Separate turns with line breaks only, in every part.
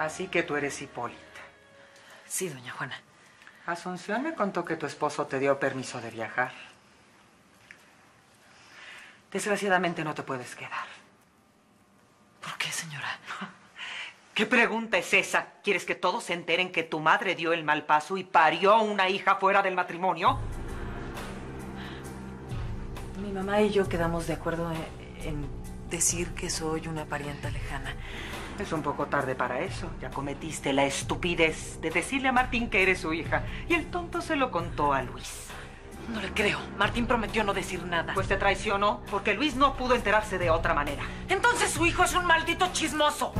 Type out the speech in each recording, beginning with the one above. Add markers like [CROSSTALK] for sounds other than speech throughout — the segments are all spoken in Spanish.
Así que tú eres Hipólita.
Sí, doña Juana.
Asunción me contó que tu esposo te dio permiso de viajar. Desgraciadamente no te puedes quedar.
¿Por qué, señora? [LAUGHS]
¿Qué pregunta es esa? ¿Quieres que todos se enteren que tu madre dio el mal paso y parió una hija fuera del matrimonio?
Mi mamá y yo quedamos de acuerdo en, en decir que soy una parienta lejana.
Es un poco tarde para eso. Ya cometiste la estupidez de decirle a Martín que eres su hija. Y el tonto se lo contó a Luis.
No le creo. Martín prometió no decir nada.
Pues te traicionó porque Luis no pudo enterarse de otra manera.
Entonces su hijo es un maldito chismoso.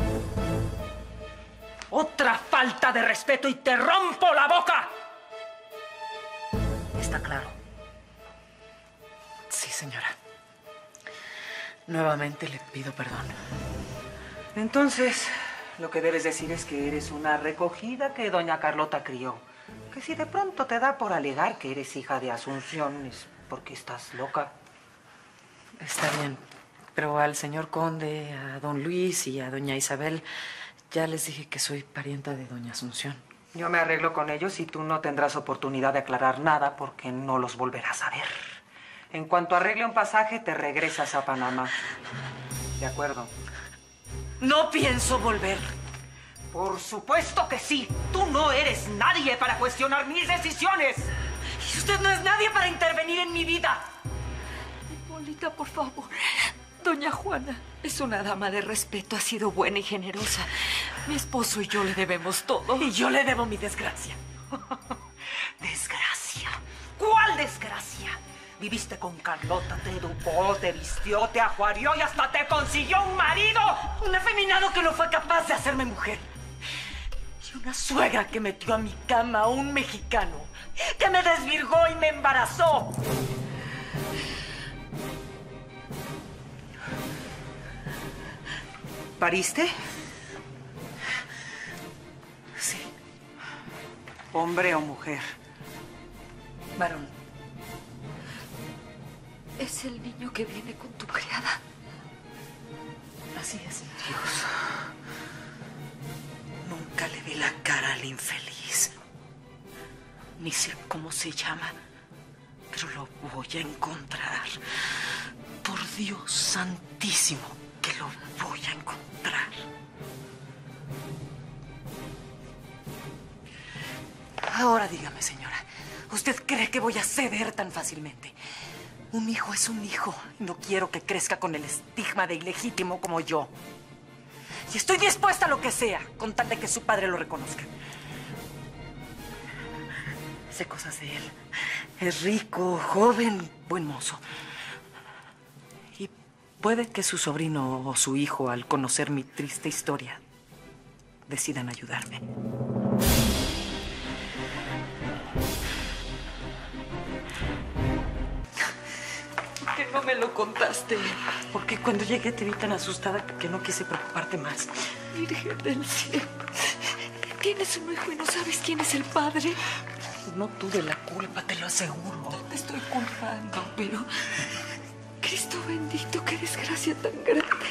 Otra falta de respeto y te rompo la boca.
Está claro. Sí, señora. Nuevamente le pido perdón.
Entonces, lo que debes decir es que eres una recogida que doña Carlota crió. Que si de pronto te da por alegar que eres hija de Asunción es porque estás loca.
Está bien. Pero al señor conde, a don Luis y a doña Isabel, ya les dije que soy parienta de doña Asunción.
Yo me arreglo con ellos y tú no tendrás oportunidad de aclarar nada porque no los volverás a ver. En cuanto arregle un pasaje, te regresas a Panamá. ¿De acuerdo?
No pienso volver.
Por supuesto que sí. Tú no eres nadie para cuestionar mis decisiones.
Y usted no es nadie para intervenir en mi vida.
Hipólita, por favor. Doña Juana es una dama de respeto, ha sido buena y generosa. Mi esposo y yo le debemos todo.
Y yo le debo mi desgracia. [LAUGHS]
¿Desgracia? ¿Cuál desgracia? Viviste con Carlota, te educó, te vistió, te ajuarió y hasta te consiguió un marido.
Un afeminado que no fue capaz de hacerme mujer. Y una suegra que metió a mi cama a un mexicano. Que me desvirgó y me embarazó.
¿Pariste?
Sí,
¿Hombre o mujer?
varón.
Es el niño que viene con tu criada.
Así es.
Dios.
Nunca le vi la cara al infeliz. Ni sé cómo se llama, pero lo voy a encontrar. Por Dios santísimo, que lo voy a encontrar. Ahora dígame, señora, ¿usted cree que voy a ceder tan fácilmente? Un hijo es un hijo. No quiero que crezca con el estigma de ilegítimo como yo. Y estoy dispuesta a lo que sea, con tal de que su padre lo reconozca. Sé cosas de él. Es rico, joven, buen mozo. Y puede que su sobrino o su hijo, al conocer mi triste historia, decidan ayudarme. Me lo contaste? Porque cuando llegué te vi tan asustada que no quise preocuparte más.
Virgen del cielo. Tienes un hijo y no sabes quién es el padre.
No tuve la culpa, te lo aseguro.
Te estoy culpando, pero. Cristo bendito, qué desgracia tan grande.